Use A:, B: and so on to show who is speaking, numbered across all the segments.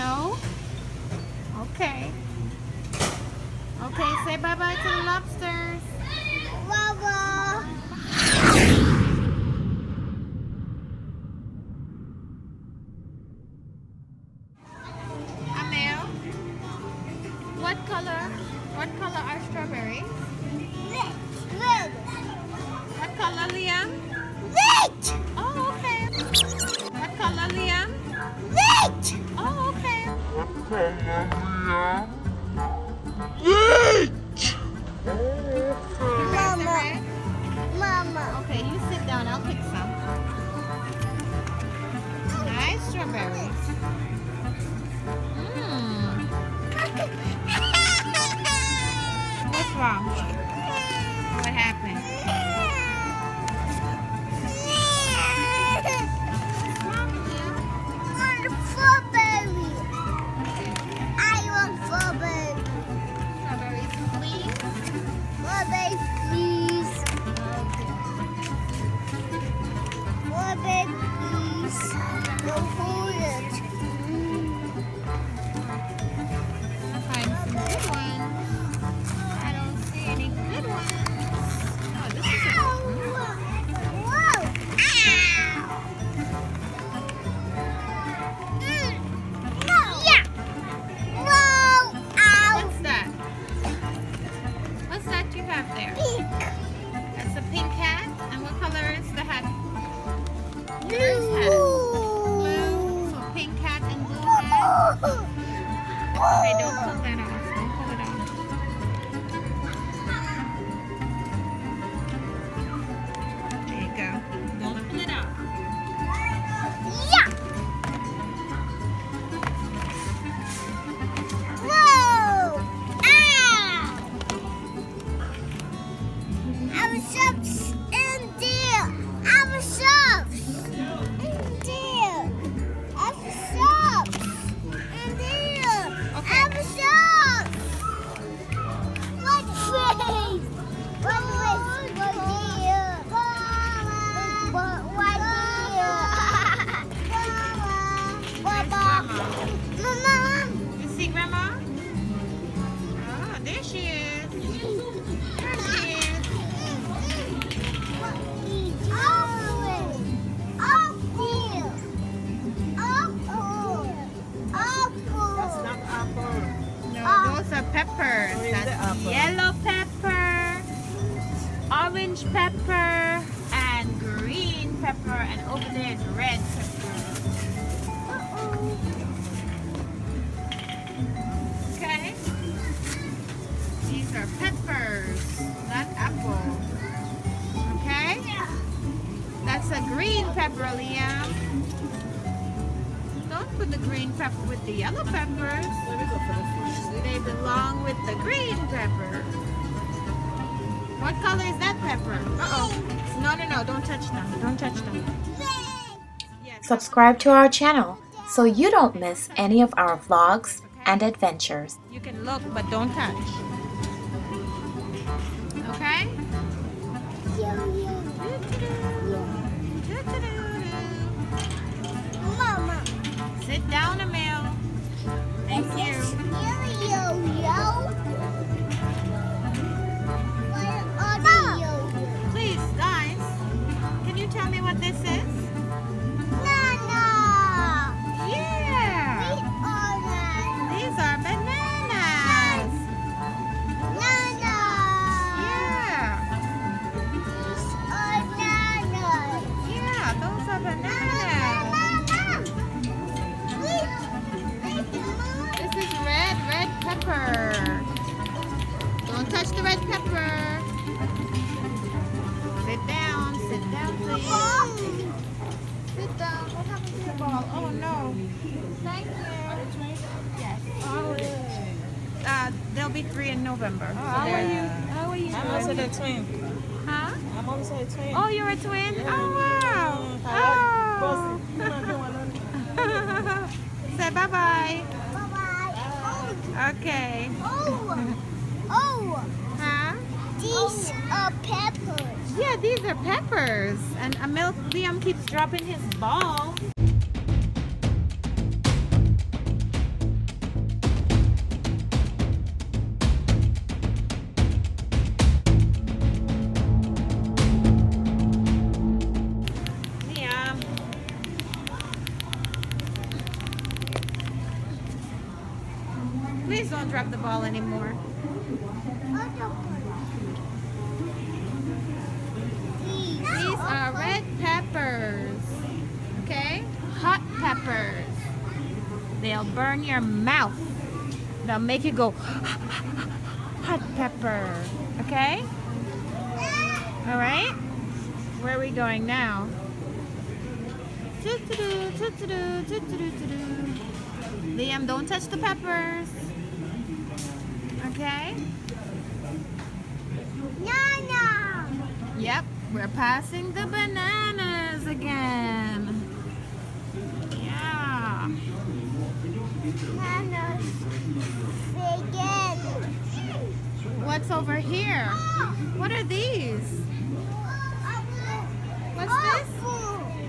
A: No? Okay. Okay, say bye-bye to the lobsters. You Okay,
B: don't
A: pull that off. Pepper, Don't put the green pepper with the yellow peppers. They belong with the green pepper. What color is that pepper? Uh-oh. No, no, no. Don't touch them. Don't touch them. Yes.
C: Subscribe to our channel so you don't miss any of our vlogs and adventures.
A: You can look, but don't touch. Don't touch the red pepper. Sit down, sit down, please. Sit down. What happened to your ball? Oh no. Thank you. Yes. Oh, uh, they'll be three in November. So
D: how
A: they're-
D: you?
A: How are you?
D: I'm also the twin.
A: Huh?
D: I'm also a twin.
A: Oh, you're a twin? Oh, wow. Oh.
D: I
A: Say bye-bye. Okay.
B: Oh, oh,
A: Huh?
B: these are peppers.
A: Yeah, these are peppers. And Amil Liam keeps dropping his ball. Grab the ball anymore. These are red peppers. Okay? Hot peppers. They'll burn your mouth. They'll make you go hot pepper. Okay? Alright? Where are we going now? Liam, don't touch the peppers. Okay?
B: Nana.
A: Yep, we're passing the bananas again. Yeah.
B: Nana. Again.
A: What's over here? What are these? What's this?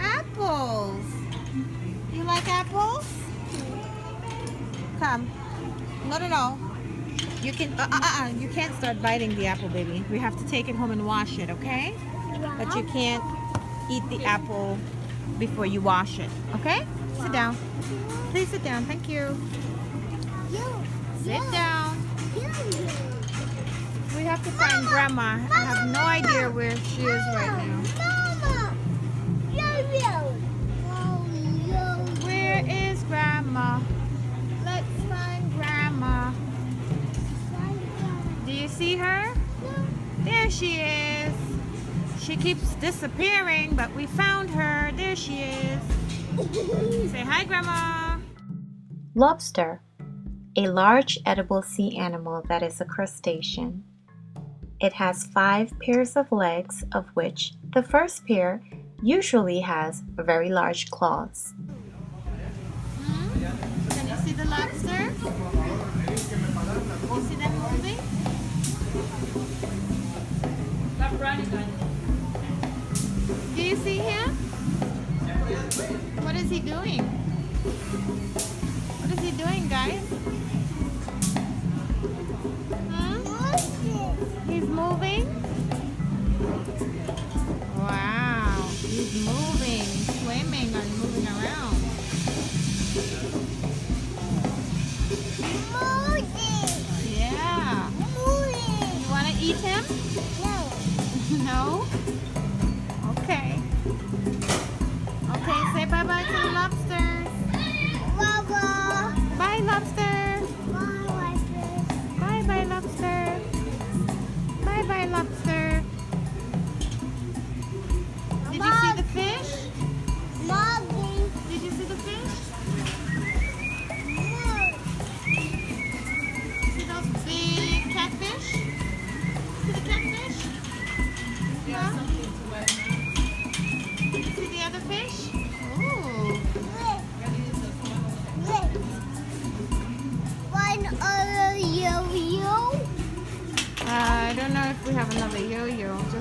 A: Apples. You like apples? Come. No, no, no. You can. Uh, uh, uh, you can't start biting the apple, baby. We have to take it home and wash it, okay? But you can't eat the apple before you wash it, okay? Sit down. Please sit down. Thank you. Sit down. We have to find Grandma. I have no idea where she is right now. There she is. She keeps disappearing, but we found her. There she is. Say hi, Grandma.
C: Lobster, a large edible sea animal that is a crustacean. It has five pairs of legs, of which the first pair usually has very large claws.
A: Hmm? Can you see the lobster? You see them moving? Do you see him? What is he doing? What is he doing, guys? No?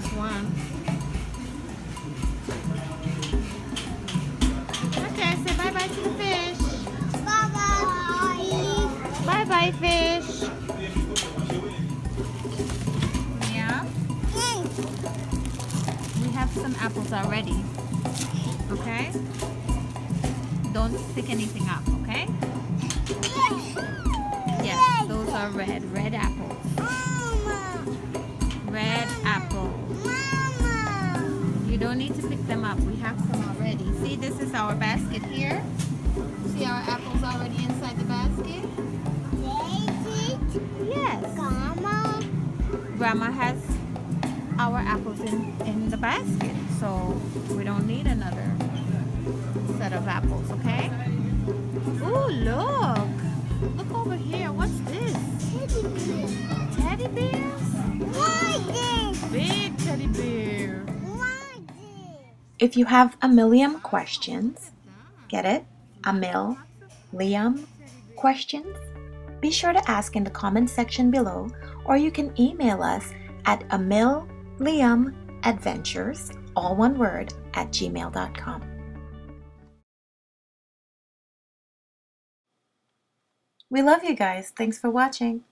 A: Just one. Okay, say bye-bye to the fish. Bye-bye, fish. Yeah, we have some apples already. Okay? Don't pick anything up, okay? Yes, those are red, red apples. Need to pick them up. We have some already. See, this is our basket here. See our apples already inside the basket? Yes. Grandma has our apples in, in the basket, so we don't need another set of apples, okay?
C: If you have a million questions, get it? A mil, Liam, questions? Be sure to ask in the comment section below, or you can email us at a mil, Liam, adventures, all one word, at gmail.com. We love you guys. Thanks for watching.